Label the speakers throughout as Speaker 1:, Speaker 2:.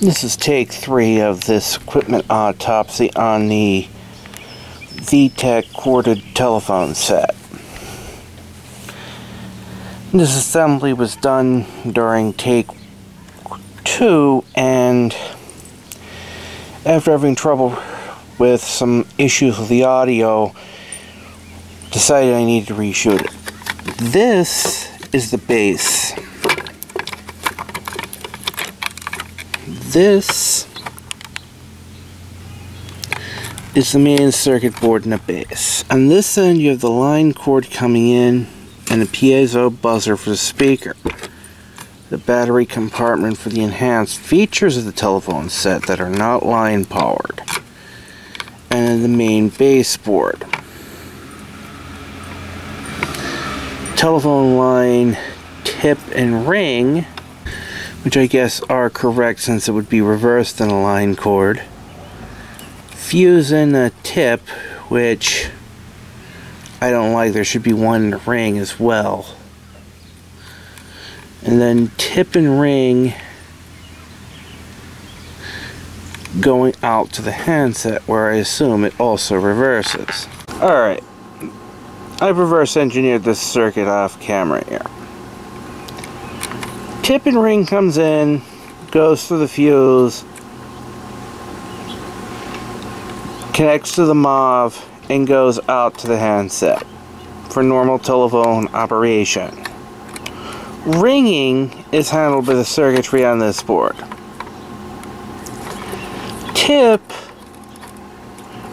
Speaker 1: This is take three of this equipment autopsy on the VTech corded telephone set. This assembly was done during take two and after having trouble with some issues with the audio decided I needed to reshoot it. This is the base this is the main circuit board and the base. On this end you have the line cord coming in and the piezo buzzer for the speaker. The battery compartment for the enhanced features of the telephone set that are not line powered. And the main base board. Telephone line tip and ring which I guess are correct since it would be reversed in a line cord. Fuse in a tip, which I don't like. There should be one ring as well. And then tip and ring going out to the handset where I assume it also reverses. Alright, I've reverse engineered this circuit off camera here tip and ring comes in, goes through the fuse, connects to the MOV, and goes out to the handset for normal telephone operation. Ringing is handled by the circuitry on this board. Tip,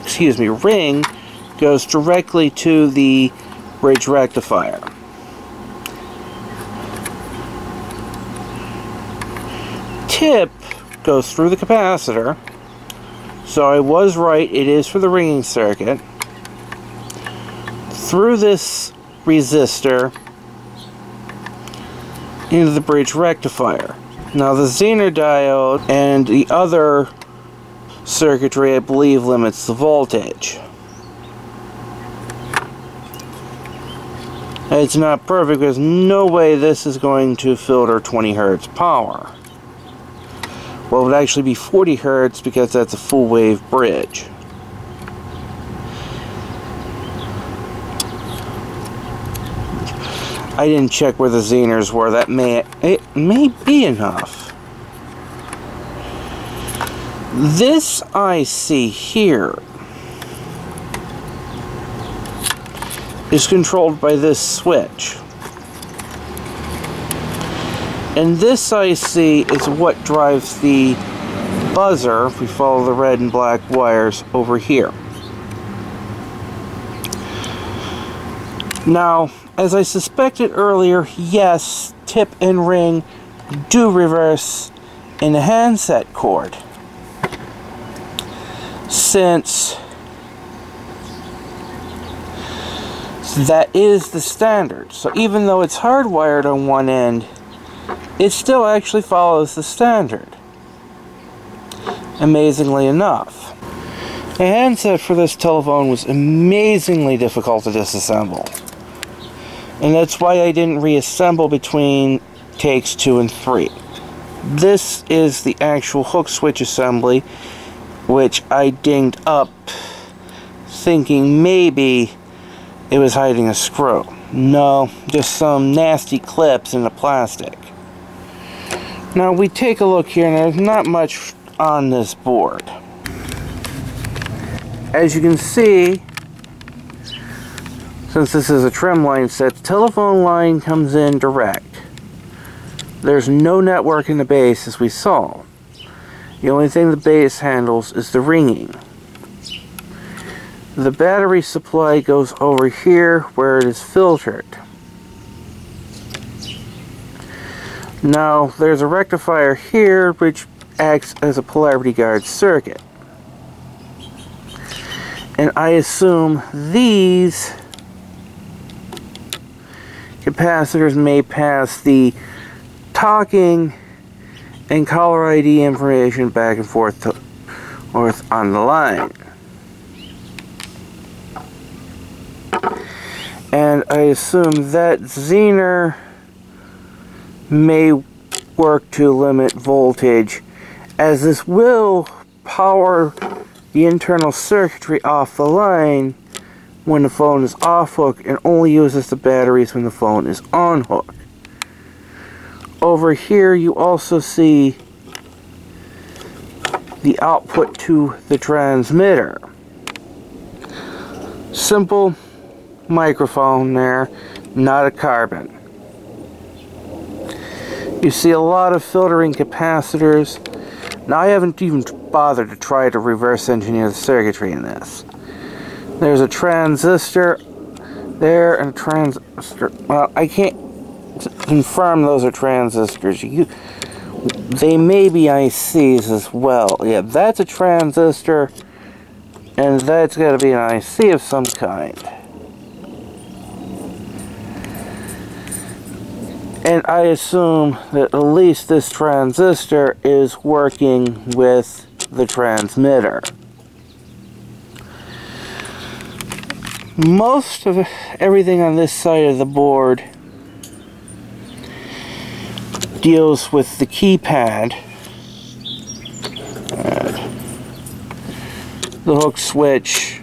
Speaker 1: excuse me, ring goes directly to the bridge rectifier. Tip goes through the capacitor. So I was right, it is for the ringing circuit. Through this resistor into the bridge rectifier. Now the Zener diode and the other circuitry I believe limits the voltage. It's not perfect, there's no way this is going to filter 20 hertz power. Well, it would actually be 40 hertz because that's a full wave bridge. I didn't check where the Zeners were. That may it may be enough. This IC here is controlled by this switch. And this IC is what drives the buzzer, if we follow the red and black wires, over here. Now, as I suspected earlier, yes, tip and ring do reverse in the handset cord. Since that is the standard. So even though it's hardwired on one end, it still actually follows the standard. Amazingly enough. The handset for this telephone was amazingly difficult to disassemble. And that's why I didn't reassemble between takes two and three. This is the actual hook switch assembly, which I dinged up thinking maybe it was hiding a screw. No, just some nasty clips in the plastic. Now we take a look here and there's not much on this board. As you can see, since this is a trim line set, the telephone line comes in direct. There's no network in the base as we saw. The only thing the base handles is the ringing. The battery supply goes over here where it is filtered. Now, there's a rectifier here which acts as a polarity guard circuit. And I assume these capacitors may pass the talking and caller ID information back and forth to, forth on the line. And I assume that Zener may work to limit voltage as this will power the internal circuitry off the line when the phone is off hook and only uses the batteries when the phone is on hook. Over here you also see the output to the transmitter. Simple microphone there, not a carbon. You see a lot of filtering capacitors. Now I haven't even bothered to try to reverse engineer the circuitry in this. There's a transistor there and a transistor. Well, I can't confirm those are transistors. You, they may be ICs as well. Yeah, that's a transistor, and that's got to be an IC of some kind. And I assume that at least this transistor is working with the transmitter. Most of everything on this side of the board deals with the keypad, the hook switch,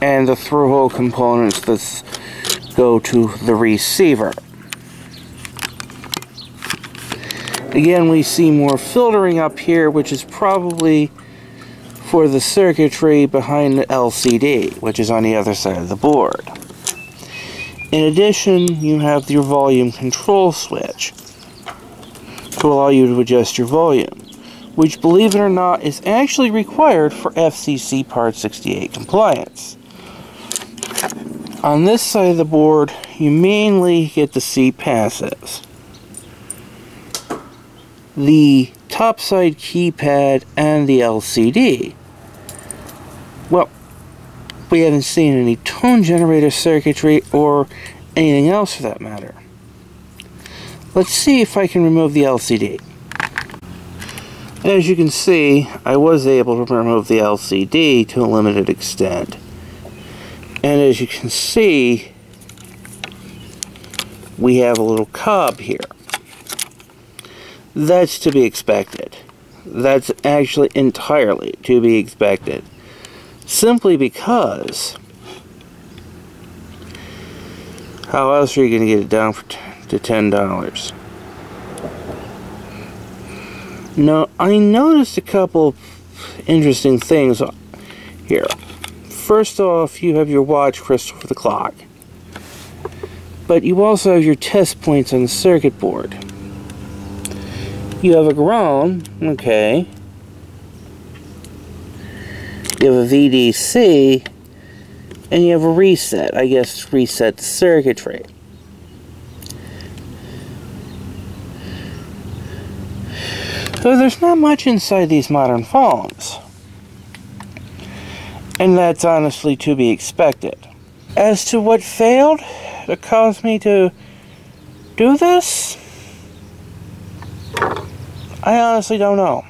Speaker 1: and the through-hole components that go to the receiver. Again, we see more filtering up here, which is probably for the circuitry behind the LCD, which is on the other side of the board. In addition, you have your volume control switch to allow you to adjust your volume, which, believe it or not, is actually required for FCC Part 68 compliance. On this side of the board, you mainly get to see passives the topside keypad and the LCD. Well, we haven't seen any tone generator circuitry or anything else for that matter. Let's see if I can remove the LCD. As you can see, I was able to remove the LCD to a limited extent. And as you can see, we have a little cob here. That's to be expected. That's actually entirely to be expected. Simply because how else are you going to get it down to $10? Now, I noticed a couple interesting things here. First off, you have your watch crystal for the clock. But you also have your test points on the circuit board. You have a ground, okay. You have a VDC, and you have a reset. I guess reset circuitry. So there's not much inside these modern phones. And that's honestly to be expected. As to what failed to cause me to do this, I honestly don't know.